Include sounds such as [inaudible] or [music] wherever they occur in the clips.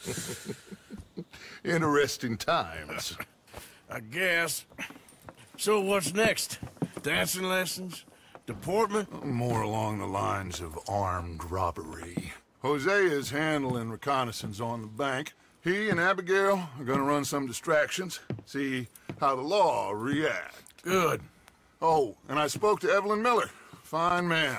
[laughs] Interesting times. I guess. So what's next? Dancing lessons? Deportment? More along the lines of armed robbery. Hosea is handling reconnaissance on the bank. He and Abigail are gonna run some distractions, see how the law react. Good. Oh, and I spoke to Evelyn Miller. Fine man.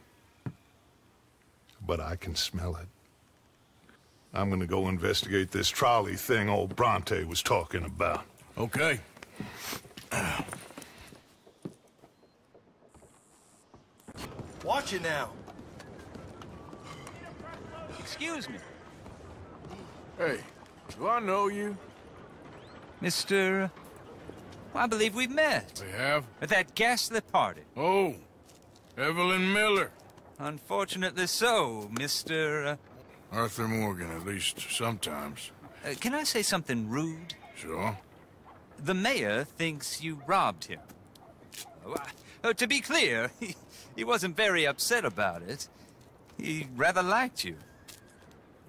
But I can smell it. I'm gonna go investigate this trolley thing old Bronte was talking about. Okay. Watch it now. Excuse me, Hey, do I know you? Mr. Well, I believe we've met. We have? At that ghastly party. Oh, Evelyn Miller. Unfortunately so, Mr. Arthur Morgan, at least sometimes. Uh, uh, can I say something rude? Sure. The mayor thinks you robbed him. Oh, uh, to be clear, [laughs] he, he wasn't very upset about it. He rather liked you.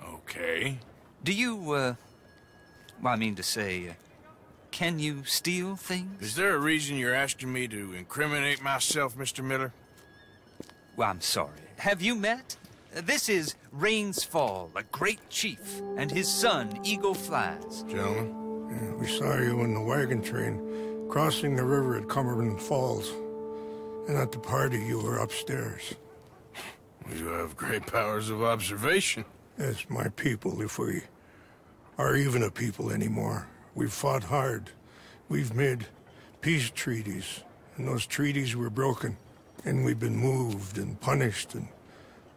Okay. Do you, uh... Well, I mean to say, uh, can you steal things? Is there a reason you're asking me to incriminate myself, Mr. Miller? Well, I'm sorry. Have you met? This is Rains Fall, a great chief, and his son, Eagle Flies. Gentlemen? Yeah, we saw you in the wagon train crossing the river at Cumberland Falls. And at the party, you were upstairs. You have great powers of observation. As my people, if we are even a people anymore. We've fought hard. We've made peace treaties, and those treaties were broken. And we've been moved and punished and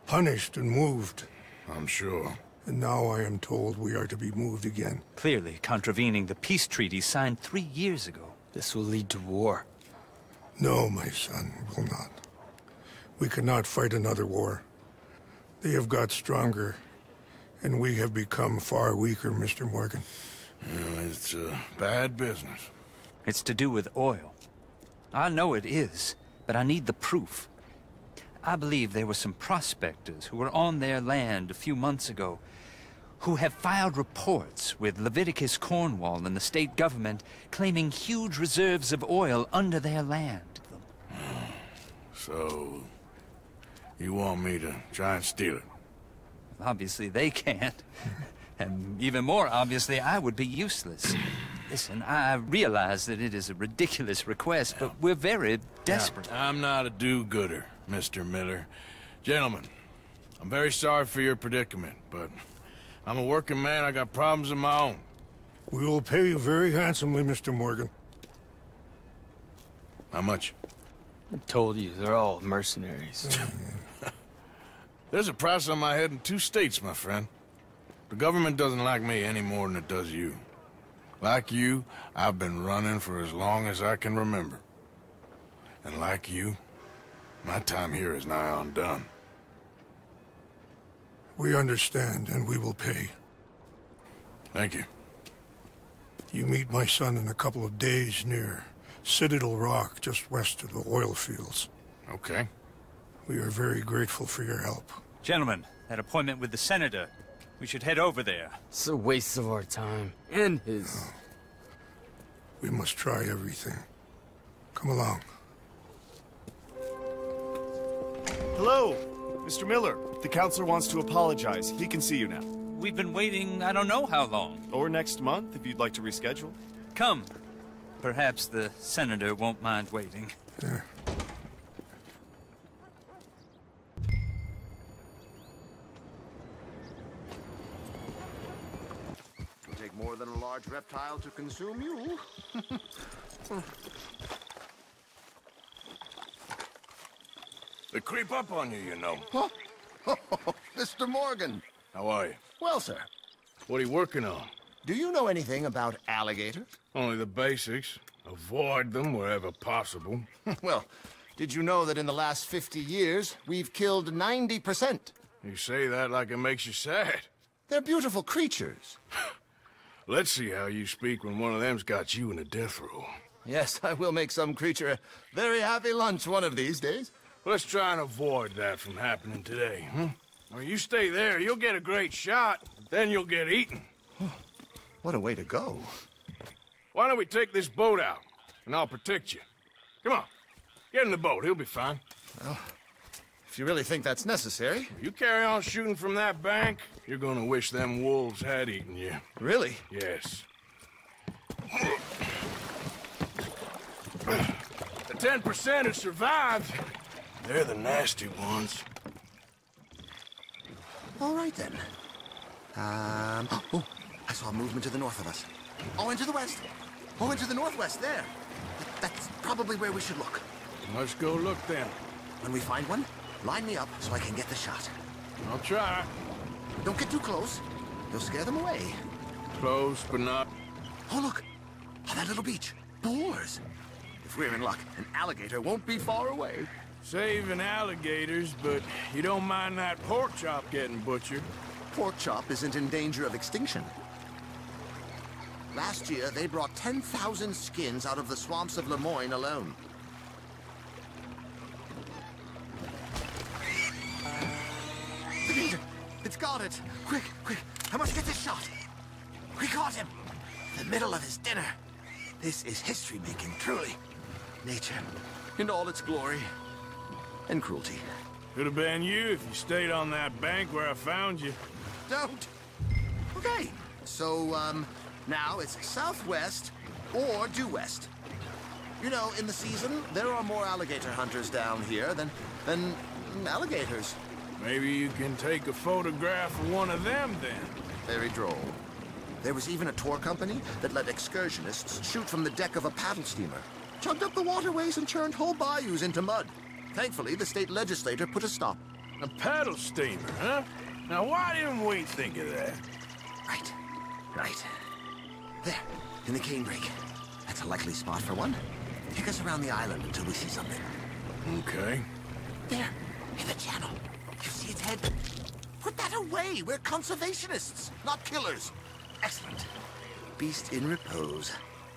punished and moved. I'm sure. And now I am told we are to be moved again. Clearly contravening the peace treaty signed three years ago. This will lead to war. No, my son, will not. We cannot fight another war. They have got stronger, and we have become far weaker, Mr. Morgan. Well, it's a bad business. It's to do with oil. I know it is, but I need the proof. I believe there were some prospectors who were on their land a few months ago who have filed reports with Leviticus Cornwall and the state government claiming huge reserves of oil under their land. So, you want me to try and steal it? Obviously, they can't. [laughs] And even more obviously, I would be useless. Listen, I realize that it is a ridiculous request, but we're very desperate. I'm not a do-gooder, Mr. Miller. Gentlemen, I'm very sorry for your predicament, but I'm a working man. I got problems of my own. We will pay you very handsomely, Mr. Morgan. How much? I told you, they're all mercenaries. [laughs] There's a price on my head in two states, my friend. The government doesn't like me any more than it does you. Like you, I've been running for as long as I can remember. And like you, my time here is nigh undone. We understand, and we will pay. Thank you. You meet my son in a couple of days near Citadel Rock, just west of the oil fields. Okay. We are very grateful for your help. Gentlemen, that appointment with the senator. We should head over there. It's a waste of our time. And his. We must try everything. Come along. Hello, Mr. Miller. The counselor wants to apologize. He can see you now. We've been waiting I don't know how long. Or next month, if you'd like to reschedule. Come. Perhaps the senator won't mind waiting. There. It'll take more than a large reptile to consume you. They creep up on you, you know. [laughs] Mr. Morgan. How are you? Well, sir. What are you working on? Do you know anything about alligators? Only the basics. Avoid them wherever possible. [laughs] well, did you know that in the last 50 years, we've killed 90%? You say that like it makes you sad. They're beautiful creatures. [laughs] Let's see how you speak when one of them's got you in a death roll. Yes, I will make some creature a very happy lunch one of these days. Let's try and avoid that from happening today, huh? Well, you stay there, you'll get a great shot, then you'll get eaten. [sighs] What a way to go. Why don't we take this boat out, and I'll protect you. Come on, get in the boat, he'll be fine. Well, if you really think that's necessary. If you carry on shooting from that bank, you're gonna wish them wolves had eaten you. Really? Yes. The 10% who survived, they're the nasty ones. All right, then. Um, oh, I saw a movement to the north of us. Oh, into the west. Oh, into the northwest, there. That's probably where we should look. Let's go look then. When we find one, line me up so I can get the shot. I'll try. Don't get too close. You'll scare them away. Close, but not... Oh, look. On that little beach. Boars. If we're in luck, an alligator won't be far away. Saving alligators, but you don't mind that pork chop getting butchered. Pork chop isn't in danger of extinction. Last year, they brought 10,000 skins out of the swamps of Lemoyne alone. Gator! It's got it! Quick, quick! I must get this shot! We caught him! The middle of his dinner. This is history-making, truly. Nature, in all its glory and cruelty. Could have been you if you stayed on that bank where I found you. Don't. Okay. So, um, now it's southwest or due west. You know, in the season, there are more alligator hunters down here than, than alligators. Maybe you can take a photograph of one of them then. Very droll. There was even a tour company that let excursionists shoot from the deck of a paddle steamer. Chugged up the waterways and churned whole bayous into mud. Thankfully, the state legislator put a stop. A paddle steamer, huh? Now, why didn't we think of that? Right. Right. There, in the canebrake. That's a likely spot for one. Take us around the island until we see something. Okay. There, in the channel. You see its head? Put that away! We're conservationists, not killers. Excellent. Beast in repose.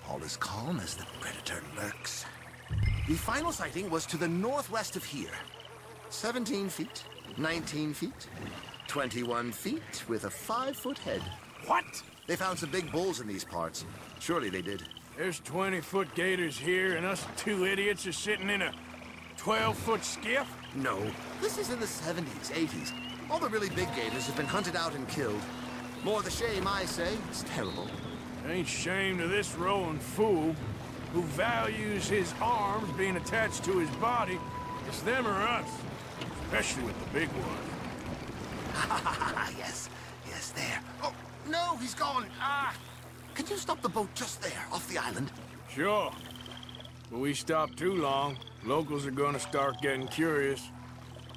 All is calm as the predator lurks. The final sighting was to the northwest of here. 17 feet, 19 feet, 21 feet with a five-foot head. What? They found some big bulls in these parts. Surely they did. There's 20-foot gators here, and us two idiots are sitting in a 12-foot skiff? No. This is in the 70s, 80s. All the really big gators have been hunted out and killed. More the shame, I say. It's terrible. Ain't shame to this rowing fool who values his arms being attached to his body. It's them or us, especially with the big one. [laughs] yes, yes, there. Oh, no, he's gone. Ah! Can you stop the boat just there, off the island? Sure. But we stop too long, locals are gonna start getting curious.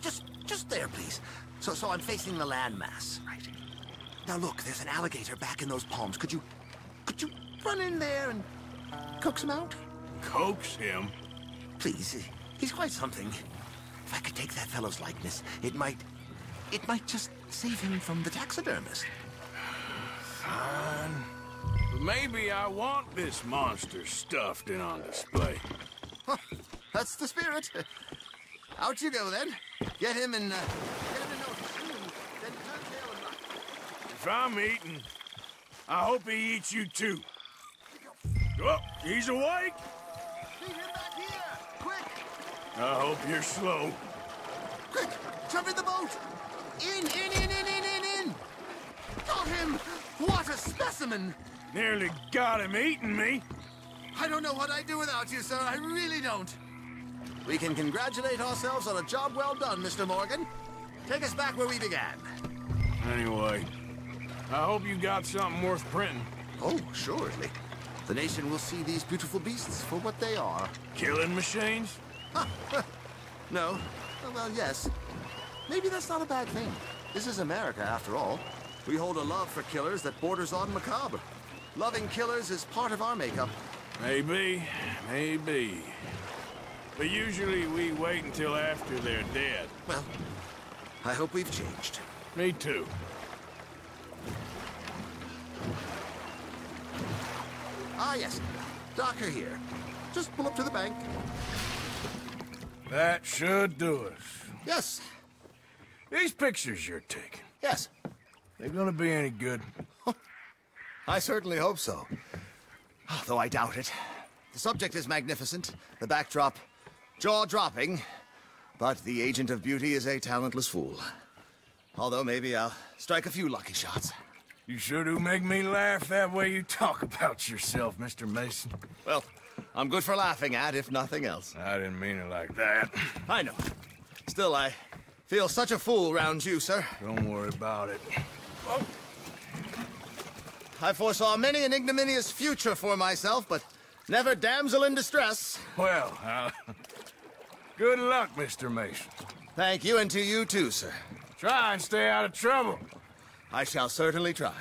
Just, just there, please. So, so I'm facing the landmass, right? Now look, there's an alligator back in those palms. Could you, could you run in there and coax him out? Coax him? Please, he's quite something. If I could take that fellow's likeness, it might, it might just save him from the taxidermist. Fine. Maybe I want this monster stuffed and on display. Huh, that's the spirit. Out you go then. Get him and uh, get him to notice then turn tail and run. If I'm eating, I hope he eats you too. Oh, he's awake. See him back here! Quick! I hope you're slow. Quick! Jump in the boat! In, in, in, in, in, in, in! Got him! What a specimen! Nearly got him eating me. I don't know what I'd do without you, sir. I really don't. We can congratulate ourselves on a job well done, Mr. Morgan. Take us back where we began. Anyway, I hope you got something worth printing. Oh, surely. The nation will see these beautiful beasts for what they are. Killing machines? [laughs] No? Well, yes. Maybe that's not a bad thing. This is America, after all. We hold a love for killers that borders on macabre. Loving killers is part of our makeup. Maybe, maybe. But usually we wait until after they're dead. Well, I hope we've changed. Me too. Ah, yes. Docker here. Just pull up to the bank. That should do us. Yes, These pictures you're taking, yes. they gonna be any good? I certainly hope so. Though I doubt it. The subject is magnificent, the backdrop jaw-dropping, but the agent of beauty is a talentless fool. Although maybe I'll strike a few lucky shots. You sure do make me laugh that way you talk about yourself, Mr. Mason. Well, I'm good for laughing at, if nothing else. I didn't mean it like that. I know. Still, I feel such a fool round you, sir. Don't worry about it. Oh. I foresaw many an ignominious future for myself, but never damsel in distress. Well, uh, [laughs] good luck, Mr. Mason. Thank you, and to you too, sir. Try and stay out of trouble. I shall certainly try.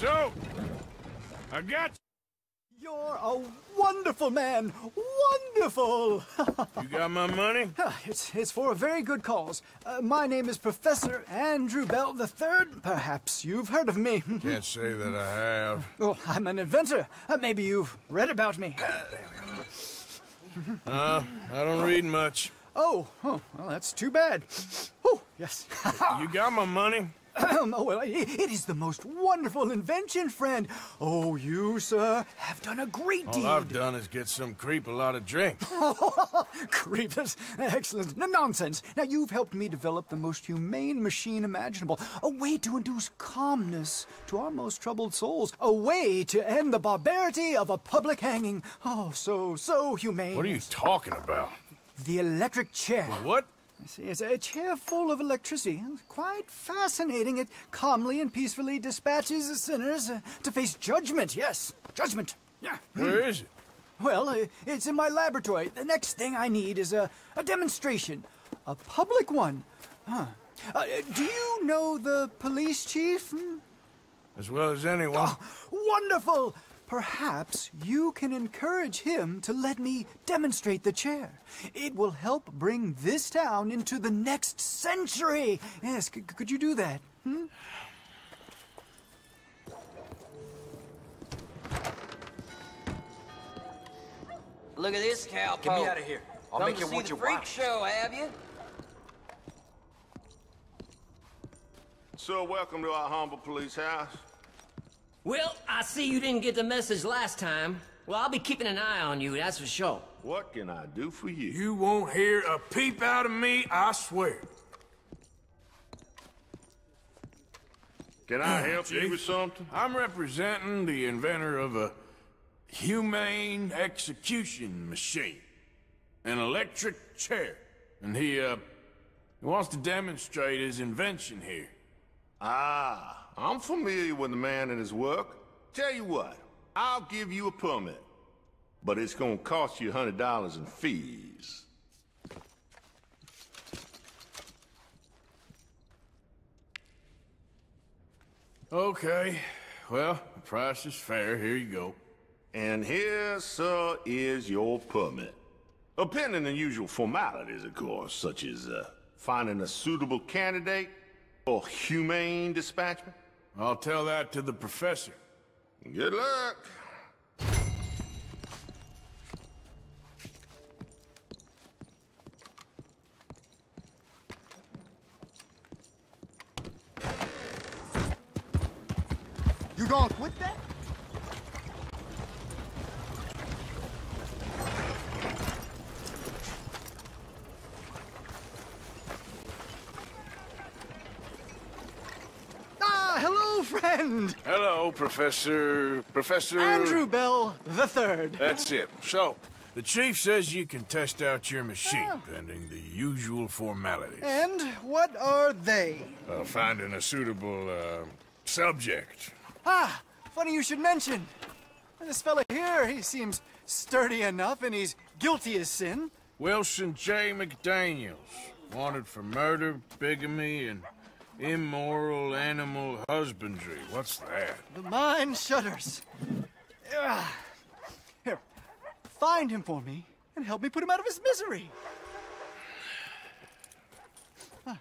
So, I got you. You're a wonderful man. Wonderful. you got my money? [laughs] it's, it's for a very good cause. Uh, my name is Professor Andrew Bell III. Perhaps you've heard of me. [laughs] Can't say that I have. oh, I'm an inventor. Uh, maybe you've read about me. [laughs] Uh, I don't read much. Oh, oh well, that's too bad. Oh, yes. You got my money? [clears throat] oh, well, it, is the most wonderful invention, friend. Oh, you, sir, have done a great All deed. I've done is get some creep a lot of drink. [laughs] Creepers. Excellent. No nonsense. Now, you've helped me develop the most humane machine imaginable. A way to induce calmness to our most troubled souls. A way to end the barbarity of a public hanging. Oh, so, so humane. What are you talking about? The electric chair. What? I see, it's a chair full of electricity. Quite fascinating. It calmly and peacefully dispatches sinners uh, to face judgment. Yes, judgment. Yeah. Where is it? Well, uh, it's in my laboratory. The next thing I need is a, a demonstration. A public one. Huh. Uh, do you know the police chief? Hmm? As well as anyone. Wonderful! Perhaps you can encourage him to let me demonstrate the chair. It will help bring this town into the next century. Yes, c- could you do that? Hmm? Look at this cowpoke. Get me out of here. I'll Come make to you see want the your freak wife. show, have you? So, welcome to our humble police house. Well, I see you didn't get the message last time. Well, I'll be keeping an eye on you, that's for sure. What can I do for you? You won't hear a peep out of me, I swear. Can I help you with something? I'm representing the inventor of a humane execution machine. An electric chair. And he, uh, he wants to demonstrate his invention here. Ah, I'm familiar with the man and his work. Tell you what, I'll give you a permit. But it's gonna cost you a $100 in fees. Okay. Well, the price is fair. Here you go. And here, sir, is your permit. Uh, Pending the usual formalities, of course, such as uh, finding a suitable candidate for humane dispatchment. I'll tell that to the professor. Good luck. You gonna quit that? friend! Professor... Professor... Andrew Bell the Third. That's it. So, the chief says you can test out your machine, pending the usual formalities. And what are they? Uh, finding a suitable, uh, subject. Ah, funny you should mention. This fella here, he seems sturdy enough and he's guilty as sin. Wilson J. McDaniels. Wanted for murder, bigamy, and immoral animal husbandry. What's that? The mind shudders. Here, find him for me and help me put him out of his misery. Ah,